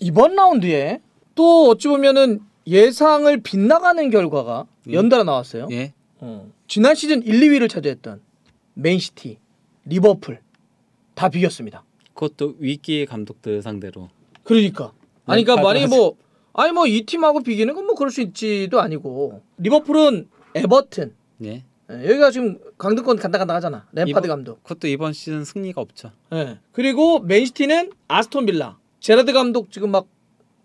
이번 라운드에 또 어찌 보면은 예상을 빗나가는 결과가 예. 연달아 나왔어요. 예. 어. 지난 시즌 1, 2위를 차지했던 맨시티, 리버풀 다 비겼습니다. 그것도 위기의 감독들 상대로. 그러니까 아니 네, 그러니까 만약에. 뭐 아니 뭐 이 팀하고 비기는 건 뭐 그럴 수 있지도 아니고 리버풀은 에버튼 예. 예, 여기가 지금 강등권 간다 간다 하잖아 램파드 이번- 감독. 그것도 이번 시즌 승리가 없죠. 예. 그리고 맨시티는 아스톤 빌라. 제라드 감독 지금 막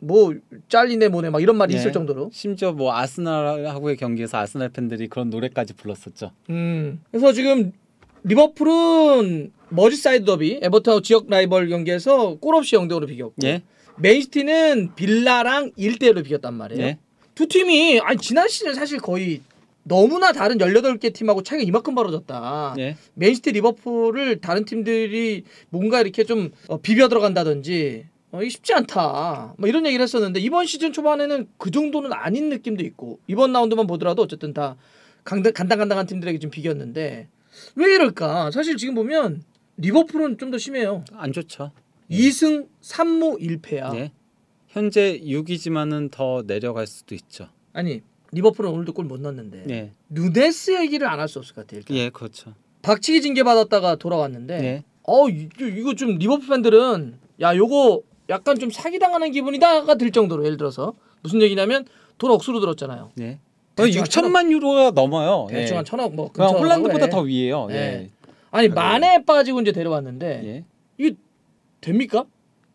뭐 잘리네 뭐네 막 이런 말이 예. 있을 정도로. 심지어 뭐 아스날하고의 경기에서 아스날 팬들이 그런 노래까지 불렀었죠. 음. 그래서 지금 리버풀은 머지사이드 더비 에버턴 지역 라이벌 경기에서 골 없이 0대 5로 비겼고 예. 맨시티는 빌라랑 1대 1로 비겼단 말이에요. 예. 두 팀이 아니 지난 시즌 사실 거의 너무나 다른 18개 팀하고 차이가 이만큼 벌어졌다. 예. 맨시티 리버풀을 다른 팀들이 뭔가 이렇게 좀 어, 비벼 들어간다든지 어, 쉽지 않다. 뭐 이런 얘기를 했었는데 이번 시즌 초반에는 그 정도는 아닌 느낌도 있고 이번 라운드만 보더라도 어쨌든 다 강단, 간당간당한 팀들에게 좀 비겼는데 왜 이럴까? 사실 지금 보면 리버풀은 좀 더 심해요. 안 좋죠. 2승 3무 1패야. 예. 현재 6위지만은 더 내려갈 수도 있죠. 아니 리버풀은 오늘도 골 못 넣었는데 예. 누네스 얘기를 안 할 수 없을 것 같아요. 일단. 예, 그렇죠. 박치기 징계 받았다가 돌아왔는데 예. 어 이- 이거 좀 리버풀 팬들은 야 요거 약간 좀 사기 당하는 기분이다가 들 정도로 예를 들어서 무슨 얘기냐면 돈 억수로 들었잖아요. 예. 어, 대충 한 6천만 유로가 넘어요. 대충 예. 한 천억 뭐 근처라고 홀란드보다 해. 더 위에요. 예. 예. 아니 만에 빠지고 이제 데려왔는데 예. 이게 됩니까?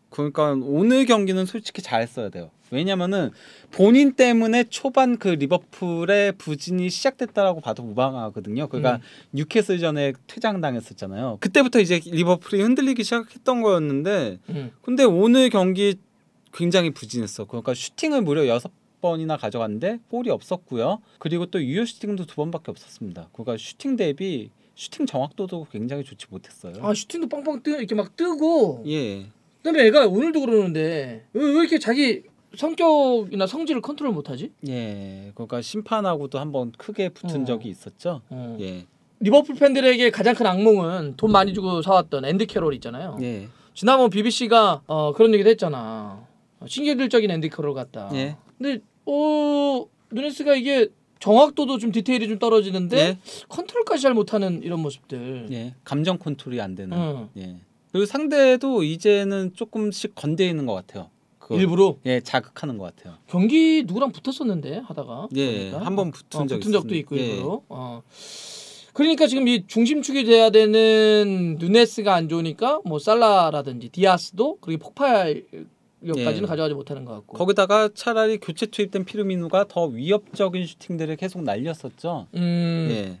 그러니까 오늘 경기는 솔직히 잘했어야 돼요. 왜냐면은 본인 때문에 초반 그 리버풀의 부진이 시작됐다라고 봐도 무방하거든요. 그러니까 음. 뉴캐슬전에 퇴장당했었잖아요. 그때부터 이제 리버풀이 흔들리기 시작했던 거였는데 음. 근데 오늘 경기 굉장히 부진했어. 그러니까 슈팅을 무려 여섯 번이나 가져갔는데 골이 없었고요. 그리고 또 유효 슈팅도 두 번밖에 없었습니다. 그러니까 슈팅 대비 슈팅 정확도도 굉장히 좋지 못했어요. 아 슈팅도 빵빵 뜨 이렇게 막 뜨고 예. 그다음에 애가 오늘도 그러는데 왜, 왜 이렇게 자기 성격이나 성질을 컨트롤 못하지? 예, 그러니까 심판하고도 한번 크게 붙은 어. 적이 있었죠. 어. 예, 리버풀 팬들에게 가장 큰 악몽은 돈 많이 주고 사왔던 앤디 캐롤 있잖아요. 예, 지난번 BBC가 어, 그런 얘기도 했잖아. 어, 신경질적인 앤디 캐롤 같다. 예. 근데 어 누네스가 이게 정확도도 좀 디테일이 좀 떨어지는데 예, 컨트롤까지 잘 못하는 이런 모습들. 예, 감정 컨트롤이 안 되는. 어. 예. 그리고 상대도 이제는 조금씩 건드리는 것 같아요. 그, 일부러 예, 자극하는 것 같아요. 경기 누구랑 붙었었는데 하다가 예, 보니까. 한번 붙은 어, 적 붙은 적도 있고. 예. 일부러. 어. 그러니까 지금 이 중심축이 돼야 되는 누네스가 안 좋으니까 뭐 살라라든지 디아스도 그렇게 폭발 력까지는 예. 가져가지 못하는 것 같고. 거기다가 차라리 교체 투입된 피르미누가 더 위협적인 슈팅들을 계속 날렸었죠. 음. 예.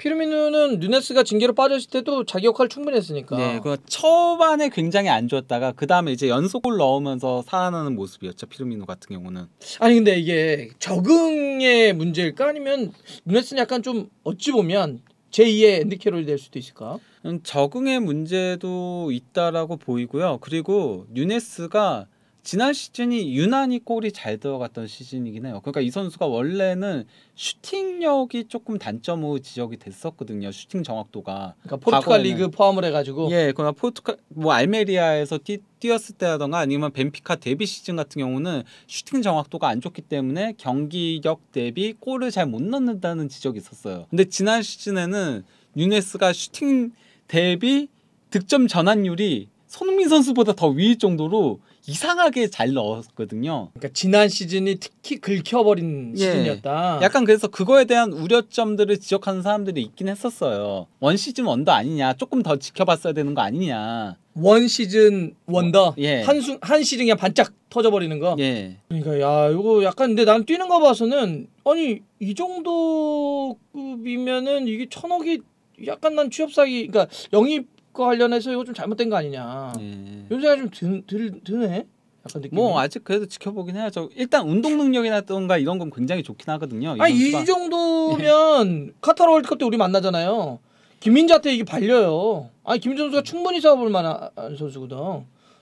피르미누는 누네스가 징계로 빠졌을 때도 자기 역할 충분히 했으니까. 네, 그 초반에 굉장히 안 좋았다가 그 다음에 이제 연속골 넣으면서 살아나는 모습이었죠. 피르미누 같은 경우는. 아니 근데 이게 적응의 문제일까 아니면 누네스는 약간 좀 어찌 보면 제2의 앤디 캐롤이 될 수도 있을까? 음, 적응의 문제도 있다라고 보이고요. 그리고 뉴네스가 지난 시즌이 유난히 골이 잘 들어갔던 시즌이긴 해요. 그러니까 이 선수가 원래는 슈팅력이 조금 단점으로 지적이 됐었거든요. 슈팅 정확도가. 그러니까 포르투갈 리그 포함을 해가지고 예, 그러나 포르투갈 뭐 알메리아에서 뛰, 뛰었을 때라던가 아니면 벤피카 데뷔 시즌 같은 경우는 슈팅 정확도가 안 좋기 때문에 경기력 대비 골을 잘 못 넣는다는 지적이 있었어요. 근데 지난 시즌에는 누네스가 슈팅 대비 득점 전환율이 손흥민 선수보다 더 위일 정도로 이상하게 잘 넣었거든요. 그러니까 지난 시즌이 특히 긁혀버린 예. 시즌이었다. 약간 그래서 그거에 대한 우려점들을 지적하는 사람들이 있긴 했었어요. one season wonder 아니냐, 조금 더 지켜봤어야 되는 거 아니냐. one season wonder 예. 한순 한 시즌 그냥 반짝 터져버리는 거. 예, 그러니까 야 이거 약간 근데 난 뛰는 거 봐서는 아니 이 정도 급이면은 이게 천억이 약간 난 취업 사기 그러니까 영입 과 관련해서 이거 좀 잘못된 거 아니냐. 예. 생각이 좀 드, 드, 드네. 약간 느낌이. 뭐 아직 그래도 지켜보긴 해야죠. 일단 운동 능력이라던가 이런 건 굉장히 좋긴 하거든요. 이 아니. 이 정도면 카타르 월드컵 때 우리 만나잖아요. 김민재한테 이게 발려요. 아니 김민재 선수가 충분히 싸워볼 만한 선수거든.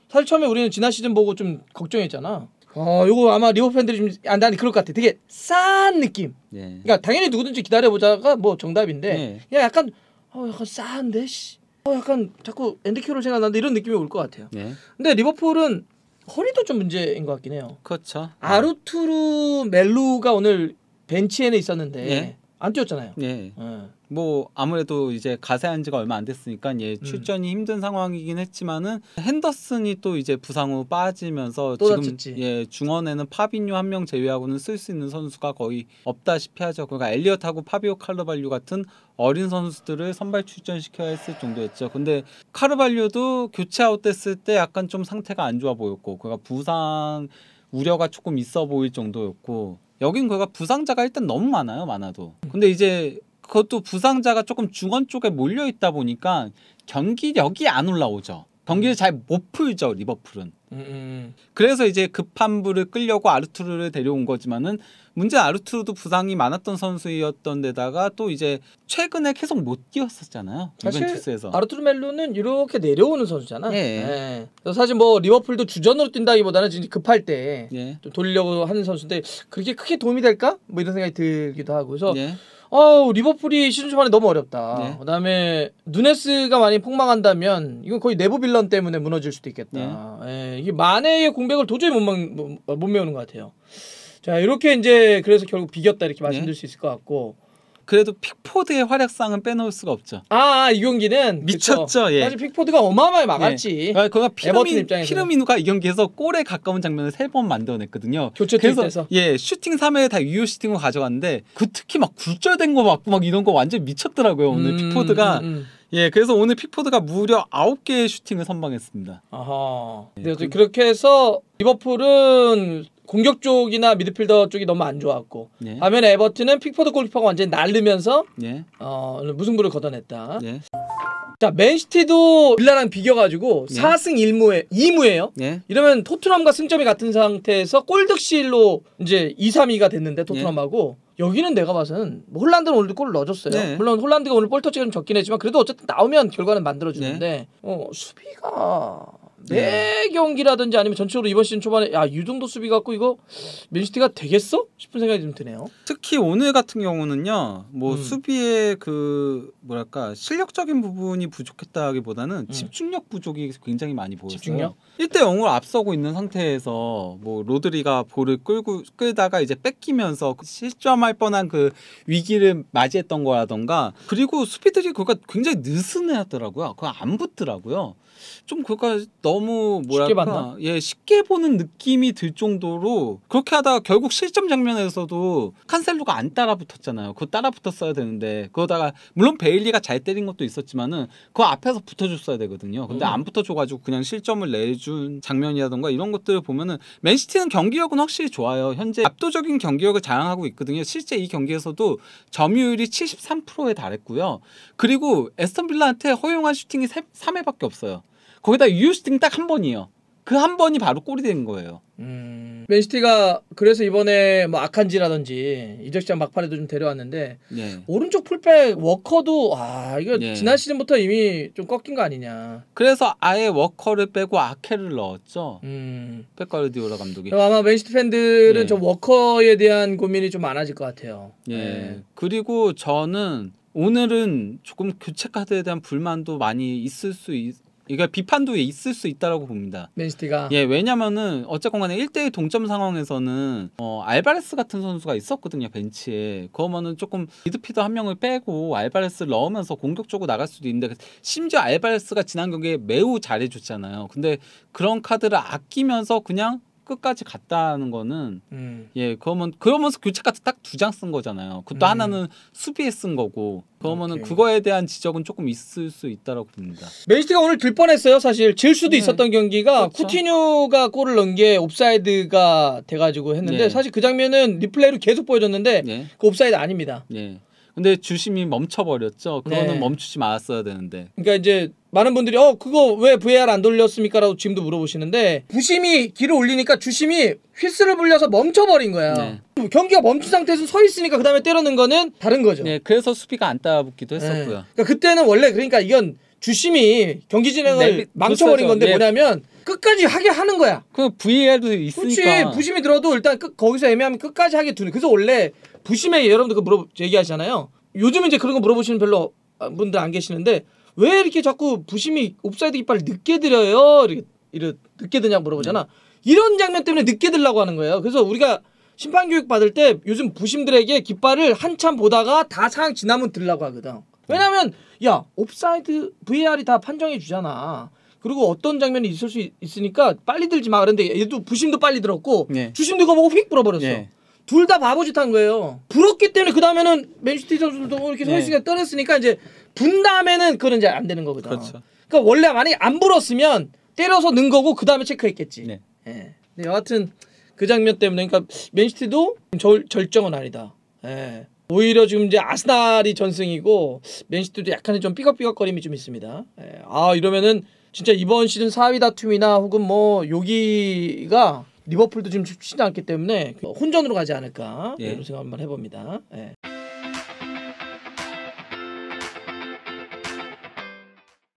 사실 처음에 우리는 지난 시즌 보고 좀 걱정했잖아. 어, 요거 아마 리버 팬들이 좀, 아, 난 그럴 것 같아. 되게 싸한 느낌. 예. 그러니까 당연히 누구든지 기다려보자가 뭐 정답인데, 네. 그냥 약간, 어, 약간 싸한데, 씨. 어, 약간 자꾸 앤디 캐롤 생각나는데 이런 느낌이 올 것 같아요. 예. 근데 리버풀은 허리도 좀 문제인 것 같긴 해요. 그렇죠. 아르투르 멜루가 오늘 벤치에는 있었는데 예. 안 뛰었잖아요. 예. 예. 뭐 아무래도 이제 가세한 지가 얼마 안 됐으니까 예 음. 출전이 힘든 상황이긴 했지만은 핸더슨이 또 이제 부상 후 빠지면서 또 지금 다쳤지. 예 중원에는 파비뉴 한 명 제외하고는 쓸 수 있는 선수가 거의 없다시피 하죠. 그러니까 엘리엇하고 파비오 카르발류 같은 어린 선수들을 선발 출전시켜야 했을 정도였죠. 근데 카르발류도 교체 아웃됐을 때 약간 좀 상태가 안 좋아 보였고 그가 부상 우려가 조금 있어 보일 정도였고 여긴 그가 부상자가 일단 너무 많아요 많아도. 근데 이제 그것도 부상자가 조금 중원 쪽에 몰려 있다 보니까 경기력이 안 올라오죠. 경기를 잘 못 풀죠 리버풀은 음, 음. 그래서 이제 급한 불을 끌려고 아르투르를 데려온 거지만은 문제 는 아르투르도 부상이 많았던 선수였던 데다가 또 이제 최근에 계속 못 뛰었었잖아요 유벤투스에서 아르투르 멜루는 이렇게 내려오는 선수잖아. 예. 예. 사실 뭐 리버풀도 주전으로 뛴다기보다는 진짜 급할 때 예. 좀 돌리려고 하는 선수인데 그렇게 크게 도움이 될까? 뭐 이런 생각이 들기도 하고 그래서 예. 어우 리버풀이 시즌 초반에 너무 어렵다. 네. 그다음에 누네스가 많이 폭망한다면 이건 거의 내부 빌런 때문에 무너질 수도 있겠다. 예, 이게 마네의 공백을 도저히 못, 막, 못, 못 메우는 것 같아요. 자 이렇게 이제 그래서 결국 비겼다 이렇게 말씀드릴 수 있을 것 같고 그래도 픽포드의 활약상은 빼놓을 수가 없죠 아이 경기는 미쳤죠, 그쵸. 예. 사실 픽포드가 어마어마하게 막았지. 아, 그가 피르미, 입장에서는. 피르미누가 이 경기에서 골에 가까운 장면을 세 번 만들어냈거든요. 교체 그래서 투입돼서. 예 슈팅 3회 다 유효 슈팅으로 가져갔는데 그 특히 막 굴절된 거 맞고 막 이런 거 완전 미쳤더라고요 오늘 음, 픽포드가 음, 음. 예 그래서 오늘 픽포드가 무려 9개의 슈팅을 선방했습니다. 아하. 예, 그래서 그- 그렇게 해서 리버풀은 공격 쪽이나 미드필더 쪽이 너무 안 좋았고 예. 반면에 에버튼은 픽포드 골키퍼가 완전히 날르면서 예. 어, 무승부를 거둬냈다. 예. 자, 맨시티도 빌라랑 비겨가지고 네. 4승 1무에 2무예요. 예. 이러면 토트넘과 승점이 같은 상태에서 골득실로 이제 2, 3위가 됐는데 토트넘하고 여기는 내가 봐서는 뭐 홀란드는 오늘도 골을 넣어줬어요. 네. 물론 홀란드가 오늘 볼터치가 좀 적긴 했지만 그래도 어쨌든 나오면 결과는 만들어주는데 어, 수비가 매 경기라든지 아니면 전체적으로 이번 시즌 초반에 야 이 정도 수비 갖고 이거 맨시티가 되겠어 싶은 생각이 좀 드네요. 특히 오늘 같은 경우는요, 뭐 음. 수비의 그 뭐랄까 실력적인 부분이 부족했다기보다는 집중력 부족이 굉장히 많이 보였어요. 음. 집중력? 1대 0으로 앞서고 있는 상태에서 뭐 로드리가 볼을 끌고 끌다가 이제 뺏기면서 실점할 뻔한 그 위기를 맞이했던 거라던가 그리고 수비들이 그가 굉장히 느슨해하더라고요. 그거 안 붙더라고요. 좀 그가 너무 뭐랄까 쉽게 봤나? 예 쉽게 보는 느낌이 들 정도로 그렇게 하다가 결국 실점 장면에서도 칸셀로가 안 따라 붙었잖아요. 그거 따라 붙었어야 되는데 그러다가 물론 베일리가 잘 때린 것도 있었지만은 그 앞에서 붙어줬어야 되거든요. 근데 음. 안 붙어줘가지고 그냥 실점을 내준 장면이라던가 이런 것들을 보면은 맨시티는 경기력은 확실히 좋아요. 현재 압도적인 경기력을 자랑하고 있거든요. 실제 이 경기에서도 점유율이 73%에 달했고요. 그리고 에스턴 빌라한테 허용한 슈팅이 3회밖에 없어요. 거기다 유효 슈팅 딱 한 번이에요. 그 한 번이 바로 골이 된 거예요. 음. 맨시티가 그래서 이번에 뭐 아칸지라든지 이적 시장 막판에도 좀 데려왔는데 네. 오른쪽 풀백 워커도 아 이거 예. 지난 시즌부터 이미 좀 꺾인 거 아니냐. 그래서 아예 워커를 빼고 아케를 넣었죠. 음. 펩가르디오라 감독이. 아마 맨시티 팬들은 예. 좀 워커에 대한 고민이 좀 많아질 것 같아요. 예. 네. 그리고 저는 오늘은 조금 교체 카드에 대한 불만도 많이 있을 수 있. 이게 비판도 있을 수 있다라고 봅니다. 맨시티가 예, 왜냐면은 어쨌건 간에 1대1 동점 상황에서는 어, 알바레스 같은 선수가 있었거든요, 벤치에. 그러면은 조금 미드피더 한 명을 빼고 알바레스를 넣으면서 공격적으로 나갈 수도 있는데 심지어 알바레스가 지난 경기에 매우 잘해줬잖아요. 근데 그런 카드를 아끼면서 그냥 끝까지 갔다는 거는 음. 예 그러면 그러면서 교체 카드 딱두 장 쓴 거잖아요. 그것도 음. 하나는 수비에 쓴 거고 그러면은 오케이. 그거에 대한 지적은 조금 있을 수 있다라고 봅니다. 맨시티가 오늘 질 뻔했어요. 사실 질 수도 네. 있었던 경기가 그렇죠. 쿠티뉴가 골을 넣은 게 옵사이드가 돼가지고 했는데 네. 사실 그 장면은 리플레이로 계속 보여줬는데 예. 그 옵사이드 아닙니다. 예. 근데 주심이 멈춰버렸죠. 그거는 네. 멈추지 말았어야 되는데. 그러니까 이제 많은 분들이 어 그거 왜 VAR 안 돌렸습니까 라고 지금도 물어보시는데 부심이 기를 올리니까 주심이 휘슬을 불어서 멈춰버린 거야. 네. 경기가 멈춘 상태에서 서 있으니까 그 다음에 때려는 거는 다른 거죠. 예, 그래서 수비가 안 따라붙기도 네. 했었고요. 그러니까 그때는 원래 그러니까 이건 주심이 경기 진행을 네, 망쳐버린 그렇죠. 건데 예. 뭐냐면 끝까지 하게 하는 거야. 그 VAR도 그렇지 있으니까. 부심이 들어도 일단 끝, 거기서 애매하면 끝까지 하게 두는. 그래서 원래 부심에 여러분들 그 물어 얘기하잖아요. 요즘 이제 그런 거 물어보시는 별로 분들 안 계시는데 왜 이렇게 자꾸 부심이 옵사이드 깃발을 늦게 들여요? 이렇게, 이렇게 늦게 드냐고 물어보잖아. 이런 장면 때문에 늦게 들라고 하는 거예요. 그래서 우리가 심판 교육 받을 때 요즘 부심들에게 깃발을 한참 보다가 다 상황 지나면 들라고 하거든. 왜냐면 야 옵사이드 VAR이 다 판정해 주잖아. 그리고 어떤 장면이 있을 수 있- 있으니까 빨리 들지 마. 그런데 얘도 부심도 빨리 들었고 네. 주심도 이거 보고 휙 불어버렸어. 예. 둘다 바보짓 한 거예요. 불었기 때문에 그 다음에는 맨시티 선수들도 이렇게 네. 손시가 떠냈으니까 이제 분 다음에는 그건 이제 안 되는 거거든. 그렇죠. 그러니까 원래 만약에 안 불었으면 때려서 넣은 거고 그 다음에 체크했겠지. 네. 예. 근데 여하튼 그 장면 때문에 그러니까 맨시티도 절, 절정은 아니다. 예. 오히려 지금 이제 아스날이 전승이고 맨시티도 약간의 좀 삐걱삐걱거림이 좀 있습니다. 예. 아 이러면은 진짜 이번 시즌 4위 다툼이나 혹은 뭐 여기가 리버풀도 지금 쉽지 않기 때문에 혼전으로 가지 않을까 예. 이런 생각 한번 해봅니다. 예.